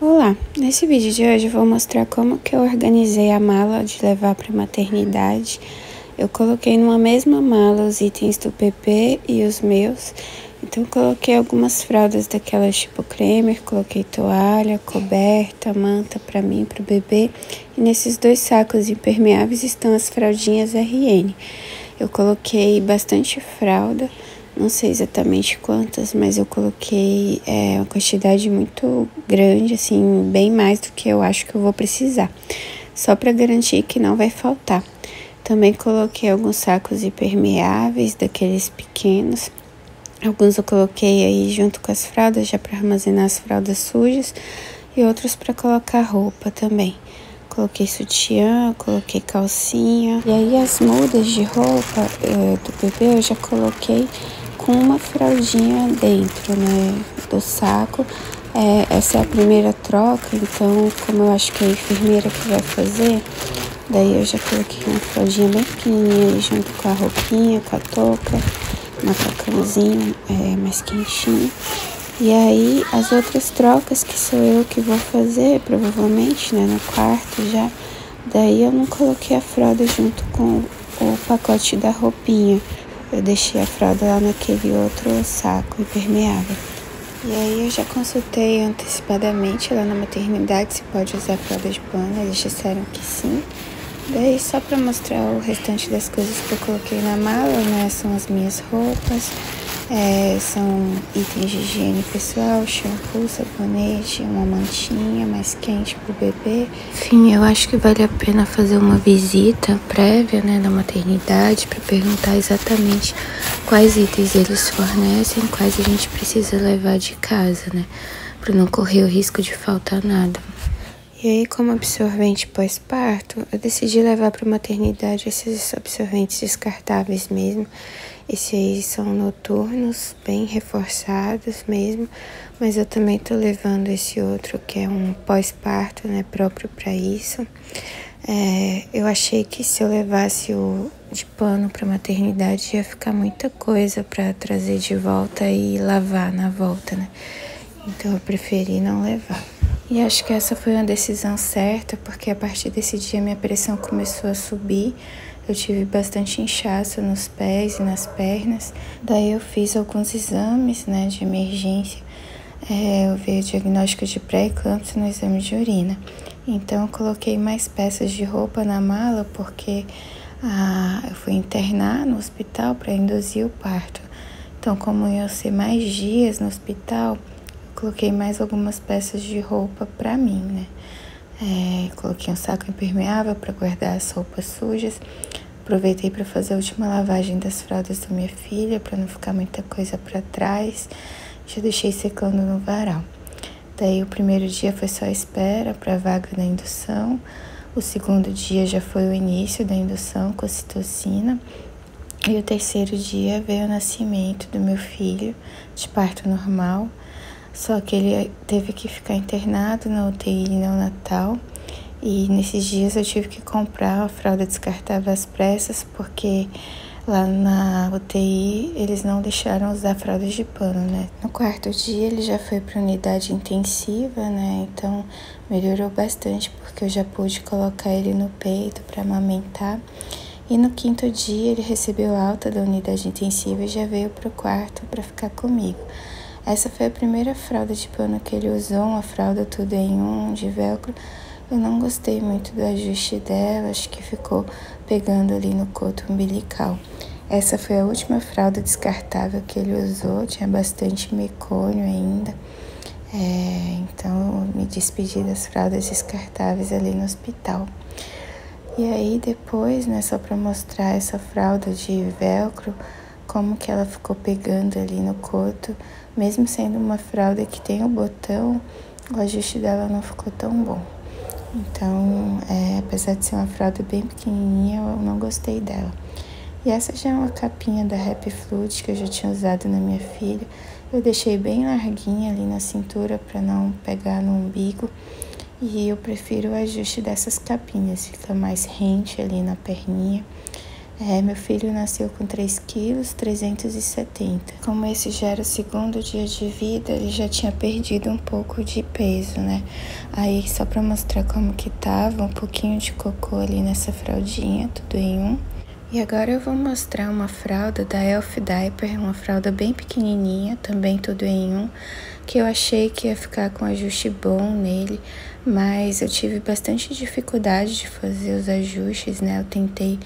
Olá, nesse vídeo de hoje eu vou mostrar como que eu organizei a mala de levar para maternidade. Eu coloquei numa mesma mala os itens do bebê e os meus. Então coloquei algumas fraldas daquelas tipo cremer, coloquei toalha, coberta, manta para mim, para o bebê. E nesses dois sacos impermeáveis estão as fraldinhas RN. Eu coloquei bastante fralda não sei exatamente quantas, mas eu coloquei é, uma quantidade muito grande, assim, bem mais do que eu acho que eu vou precisar, só para garantir que não vai faltar. Também coloquei alguns sacos impermeáveis, daqueles pequenos. Alguns eu coloquei aí junto com as fraldas, já para armazenar as fraldas sujas, e outros para colocar roupa também. Coloquei sutiã, coloquei calcinha. E aí as mudas de roupa é, do bebê eu já coloquei com uma fraldinha dentro, né, do saco. É, essa é a primeira troca, então como eu acho que é a enfermeira que vai fazer, daí eu já coloquei uma fraldinha bem pequenininha junto com a roupinha, com a touca, macacãozinho é, mais quentinho. E aí as outras trocas que sou eu que vou fazer, provavelmente, né, no quarto já, daí eu não coloquei a fralda junto com o pacote da roupinha eu deixei a fralda lá naquele outro saco impermeável. E aí eu já consultei antecipadamente lá na maternidade se pode usar fralda de pano, eles disseram que sim. Daí só para mostrar o restante das coisas que eu coloquei na mala, né, são as minhas roupas, é, são itens de higiene pessoal, shampoo, sabonete, uma mantinha mais quente pro bebê. Enfim, eu acho que vale a pena fazer uma visita prévia né, na maternidade para perguntar exatamente quais itens eles fornecem, quais a gente precisa levar de casa, né? Para não correr o risco de faltar nada. E aí, como absorvente pós-parto, eu decidi levar para maternidade esses absorventes descartáveis mesmo esses aí são noturnos, bem reforçados mesmo, mas eu também tô levando esse outro que é um pós-parto, né, próprio para isso. É, eu achei que se eu levasse o de pano para maternidade ia ficar muita coisa para trazer de volta e lavar na volta, né? Então eu preferi não levar. E acho que essa foi uma decisão certa, porque a partir desse dia minha pressão começou a subir eu tive bastante inchaço nos pés e nas pernas. Daí eu fiz alguns exames né, de emergência. É, eu vi o diagnóstico de pré-eclâmpsia no exame de urina. Então eu coloquei mais peças de roupa na mala porque ah, eu fui internar no hospital para induzir o parto. Então, como ia ser mais dias no hospital, eu coloquei mais algumas peças de roupa para mim, né? É, coloquei um saco impermeável para guardar as roupas sujas. Aproveitei para fazer a última lavagem das fraldas da minha filha, para não ficar muita coisa para trás. Já deixei secando no varal. Daí o primeiro dia foi só espera para a vaga da indução. O segundo dia já foi o início da indução com a citocina. E o terceiro dia veio o nascimento do meu filho de parto normal. Só que ele teve que ficar internado na UTI neonatal. E nesses dias eu tive que comprar a fralda descartável às pressas, porque lá na UTI eles não deixaram usar fraldas de pano, né? No quarto dia ele já foi para unidade intensiva, né? Então melhorou bastante porque eu já pude colocar ele no peito para amamentar. E no quinto dia ele recebeu alta da unidade intensiva e já veio para o quarto para ficar comigo. Essa foi a primeira fralda de pano que ele usou, uma fralda tudo em um, de velcro. Eu não gostei muito do ajuste dela, acho que ficou pegando ali no coto umbilical. Essa foi a última fralda descartável que ele usou, tinha bastante mecônio ainda. É, então eu me despedi das fraldas descartáveis ali no hospital. E aí depois, né, só para mostrar essa fralda de velcro, como que ela ficou pegando ali no coto, mesmo sendo uma fralda que tem o botão, o ajuste dela não ficou tão bom. Então, é, apesar de ser uma fralda bem pequenininha, eu não gostei dela. E essa já é uma capinha da Happy Flute que eu já tinha usado na minha filha. Eu deixei bem larguinha ali na cintura para não pegar no umbigo. E eu prefiro o ajuste dessas capinhas, fica mais rente ali na perninha. É, meu filho nasceu com 3 quilos 370. Como esse já era o segundo dia de vida, ele já tinha perdido um pouco de peso, né? Aí, só pra mostrar como que tava, um pouquinho de cocô ali nessa fraldinha, tudo em um. E agora eu vou mostrar uma fralda da Elf Diaper, uma fralda bem pequenininha, também tudo em um, que eu achei que ia ficar com ajuste bom nele, mas eu tive bastante dificuldade de fazer os ajustes, né? Eu tentei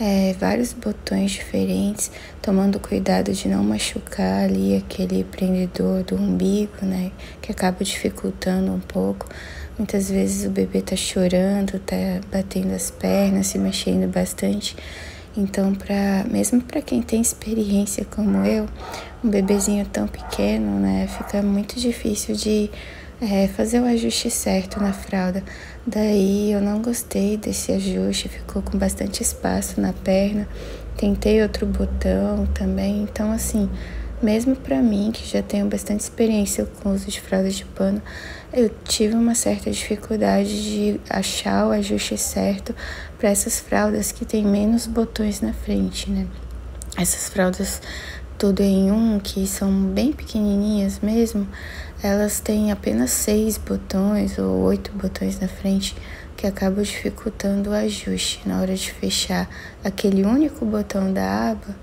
é, vários botões diferentes, tomando cuidado de não machucar ali aquele prendedor do umbigo, né? Que acaba dificultando um pouco. Muitas vezes o bebê tá chorando, tá batendo as pernas, se mexendo bastante. Então, para mesmo para quem tem experiência como eu, um bebezinho tão pequeno, né, fica muito difícil de é, fazer o ajuste certo na fralda. Daí eu não gostei desse ajuste, ficou com bastante espaço na perna. Tentei outro botão também, então assim, mesmo para mim, que já tenho bastante experiência com o uso de fraldas de pano, eu tive uma certa dificuldade de achar o ajuste certo para essas fraldas que tem menos botões na frente, né? Essas fraldas tudo em um, que são bem pequenininhas mesmo, elas têm apenas seis botões ou oito botões na frente, que acabam dificultando o ajuste na hora de fechar aquele único botão da aba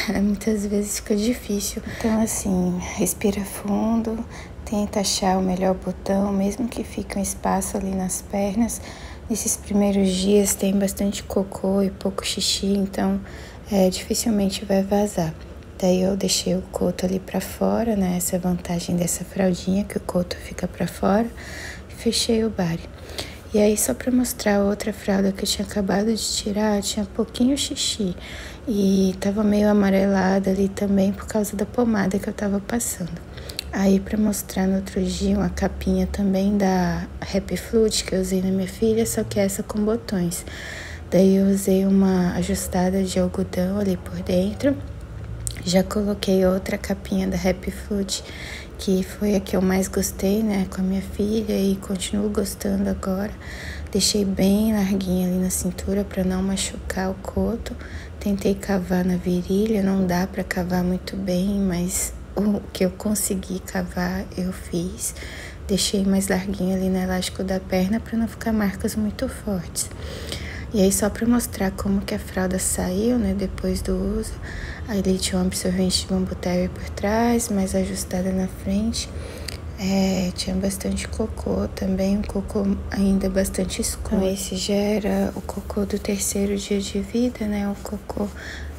muitas vezes fica difícil. Então, assim, respira fundo, tenta achar o melhor botão, mesmo que fique um espaço ali nas pernas. Nesses primeiros dias tem bastante cocô e pouco xixi, então é, dificilmente vai vazar. Daí eu deixei o coto ali para fora, né? Essa vantagem dessa fraldinha, que o coto fica para fora. Fechei o bari. E aí, só para mostrar outra fralda que eu tinha acabado de tirar, tinha pouquinho xixi. E tava meio amarelada ali também por causa da pomada que eu tava passando. Aí, para mostrar no outro dia, uma capinha também da Happy Flute que eu usei na minha filha, só que essa com botões. Daí eu usei uma ajustada de algodão ali por dentro. Já coloquei outra capinha da Happy Food que foi a que eu mais gostei, né, com a minha filha e continuo gostando agora. Deixei bem larguinha ali na cintura para não machucar o coto. Tentei cavar na virilha, não dá para cavar muito bem, mas o que eu consegui cavar eu fiz. Deixei mais larguinho ali no elástico da perna para não ficar marcas muito fortes. E aí só para mostrar como que a fralda saiu, né, depois do uso, Aí ele tinha um absorvente de bambu terrier por trás, mais ajustada na frente. É, tinha bastante cocô também, um cocô ainda bastante escuro. Então, esse já era o cocô do terceiro dia de vida, né? Um cocô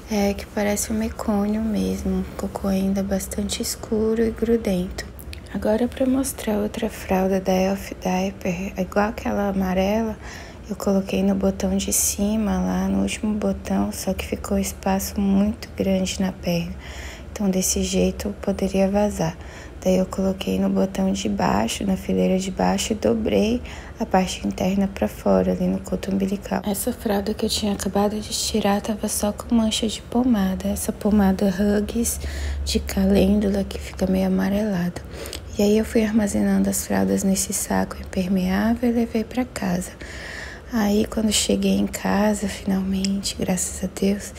é, que parece um mecônio mesmo, um cocô ainda bastante escuro e grudento. Agora para mostrar outra fralda da Elf Diaper, igual aquela amarela, eu coloquei no botão de cima, lá no último botão, só que ficou espaço muito grande na perna. Então, desse jeito, poderia vazar. Daí eu coloquei no botão de baixo, na fileira de baixo, e dobrei a parte interna para fora, ali no coto umbilical. Essa fralda que eu tinha acabado de tirar tava só com mancha de pomada. Essa pomada Huggies de calêndula que fica meio amarelada. E aí eu fui armazenando as fraldas nesse saco impermeável e levei para casa. Aí quando cheguei em casa, finalmente, graças a Deus,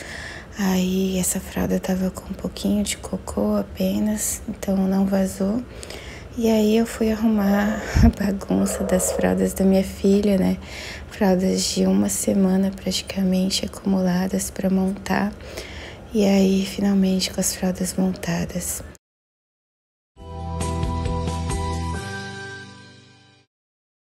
aí essa fralda tava com um pouquinho de cocô apenas, então não vazou. E aí eu fui arrumar a bagunça das fraldas da minha filha, né? Fraldas de uma semana praticamente acumuladas para montar. E aí, finalmente, com as fraldas montadas.